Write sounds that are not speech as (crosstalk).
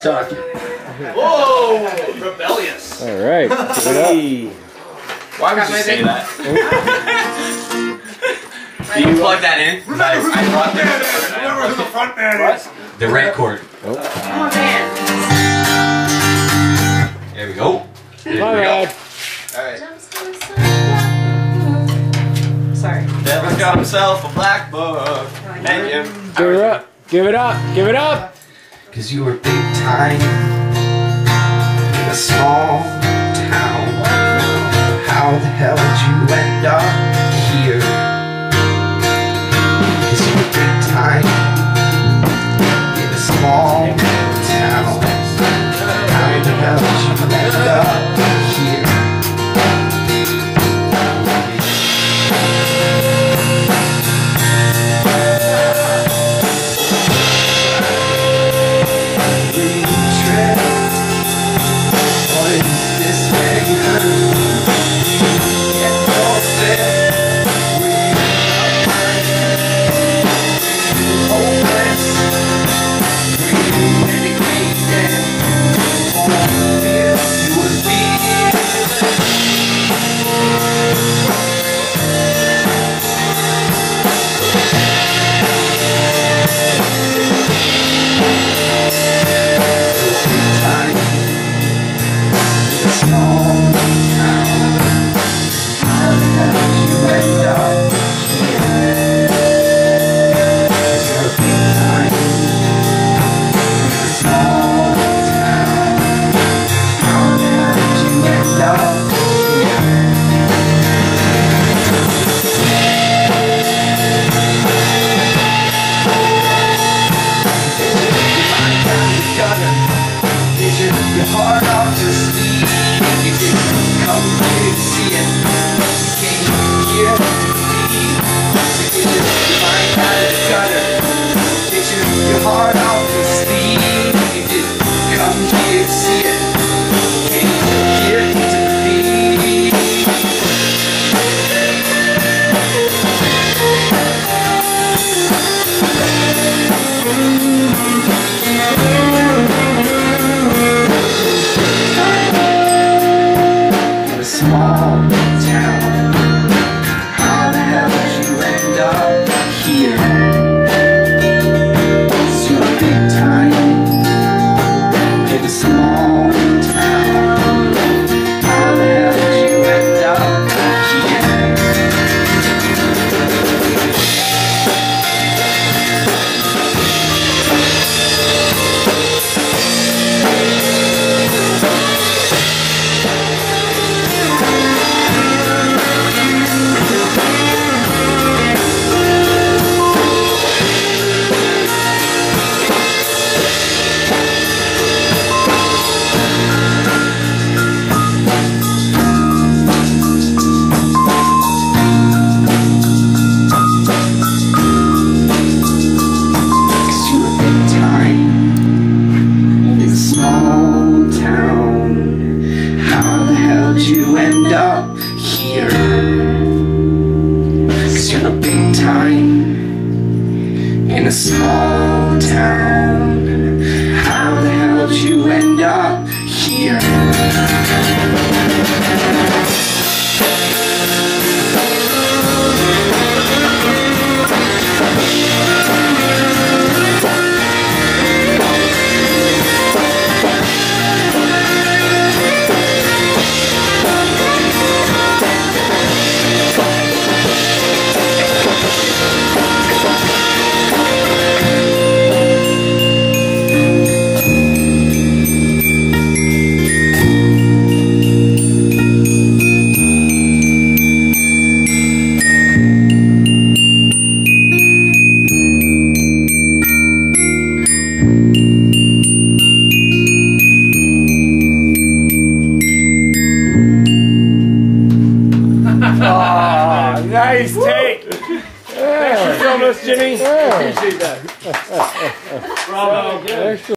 Talking. Whoa! Rebellious. All right, give it up. Why would you say that? (laughs) Do you plug that in? I, I brought the, Whoever the front man is. the red cord. Oh man. There we go. There My we go. bad. Alright. Sorry. Devin's got himself a black book. Oh, Thank you. Give it up. Give it up. Give it up. Cause you were big time in a small town. How the hell did you the did you end up here? Cause you're a big time in a small town. Nice take. Thanks for filming us, Jimmy. Appreciate that. (laughs) Bravo.